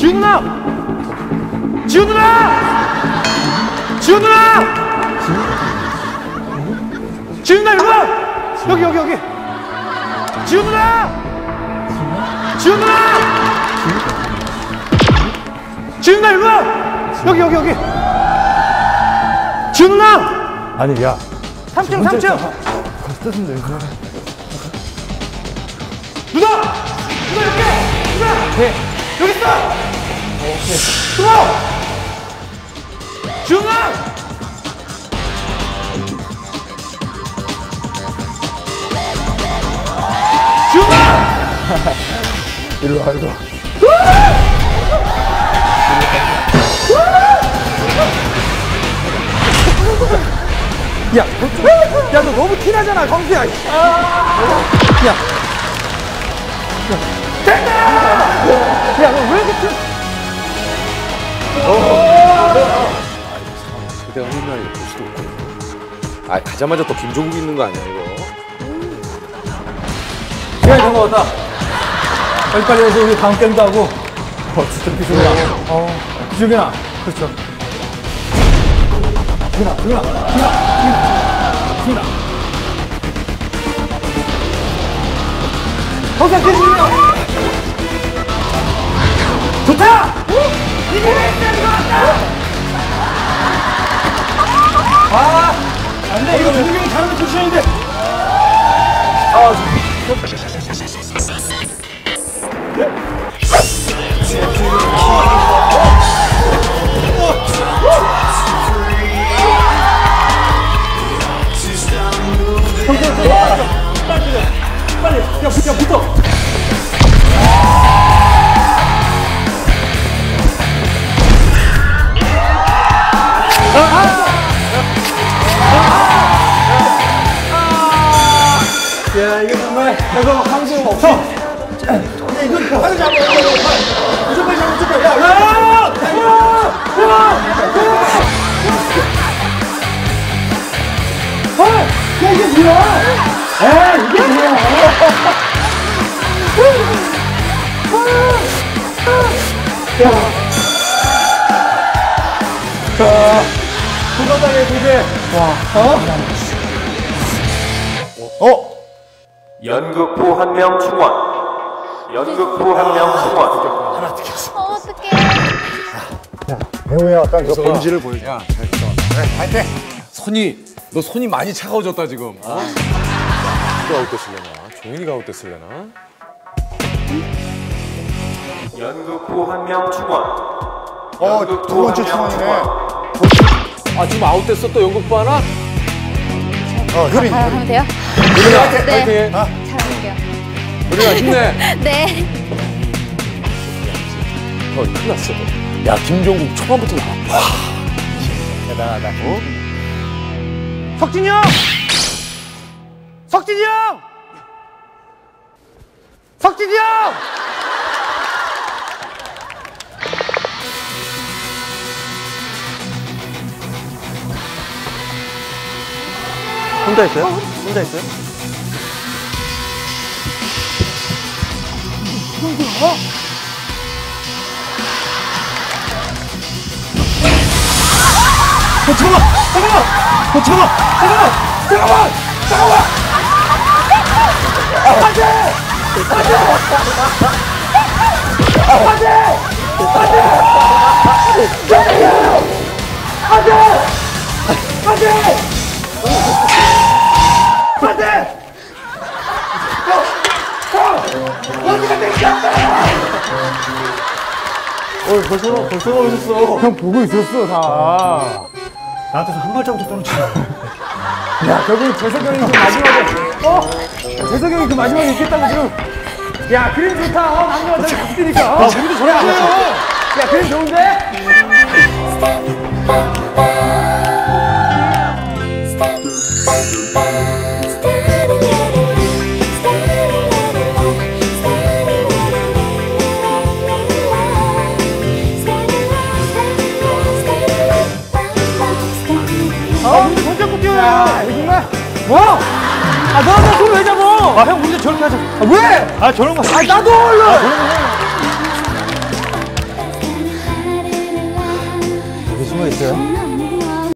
지훈 누나! 지훈 누나! 지훈 누나! 지훈 누나 일로 와! 여기 여기 여기! 지훈 누나! 지훈 누나! 지훈 누나 일로 와! 여기 여기 여기! 지훈 누나! 아니 야 3층 3층! 떴는데 이거 누나! 누나 여기! 누나! 네. 여기 있어! 오케이. 들어! 지훈아! 지훈아! 일로 와 일로 와 야, 야, 너 너무 티나잖아, 광수야. 야. 야. 됐다! 야, 너왜 이렇게 티... 그대가 홈런이 볼 수도 없고. 아 가자마자 또 김종국 있는 거 아니야 이거? 시간이 된거 같다. 빨리 빨리 해서 우리 다음 게임도 하고. 어, 진짜 비준아. 어, 비준아. 그렇죠. 비준아, 비준아, 비준아, 비준아. 거기서 비준아. 좋다! 아, 안 돼. 이거 준경이 잘하는 포지션인데. 빨리, 야, 이거 정말, 이거 방송 없어. 야, 이거 하늘 잡아, 무조건 잡아, 무조건. 야, 야, 야, 야, 야, 아, 야, 이게 뭐야? 에, 이게 뭐야? 자, 부가당의 두개 와, 어? 어? 연극부 한 명 충원. 연극부 한 명 충원. 어, 어떡해. 배우야 약간 저 본질을 보여줘. 야, 잘 손이 너 손이 많이 차가워졌다 지금. 어? 또 아웃됐을래나? 종인이가 아웃됐을래나? 연극부 한 명 충원. 어, 두 번째 충원이네. 아 지금 아웃됐어 또 연극부 하나? 어 효린 아, 하면 돼요? 우리가 네. 파이팅. 잘할게요. 우리가 힘내. 네. 어, 큰일 났어. 야 김종국 초반부터 나와. 대단하다 어? 석진이 형! 석진이 형! 석진이 형! 혼자 있어요? 혼자 있어요? 어, 잠깐만! 잠깐만! 어, 잠깐만! 잠깐만! 잠깐만! 잠깐만! 안 돼! 안 돼! 안 돼! 안 돼! 안 돼! 안 돼! 안 돼! 형! 형! 어디가! 어, 벌써, 벌써 오셨어. 형 보고 있었어 다 나한테서 한 발자국도 떨어져. 야, 결국 재석이 형이 그 마지막에 어? 재석이 형이 그 마지막에 있겠다고 지금 야 그림 좋다 어 남녀가 저기 같이 뛰니까 어, 우리도 저래 안 했어. 야 그림 좋은데? 아, 야, 정말. 와! 뭐? 아, 너한테 손을 왜 잡아? 아, 형, 우리도 저런 거 하자. 아, 왜? 아, 저런 거. 아, 나도 얼른! 아, 저런 거. 해. 여기 숨어 있어요?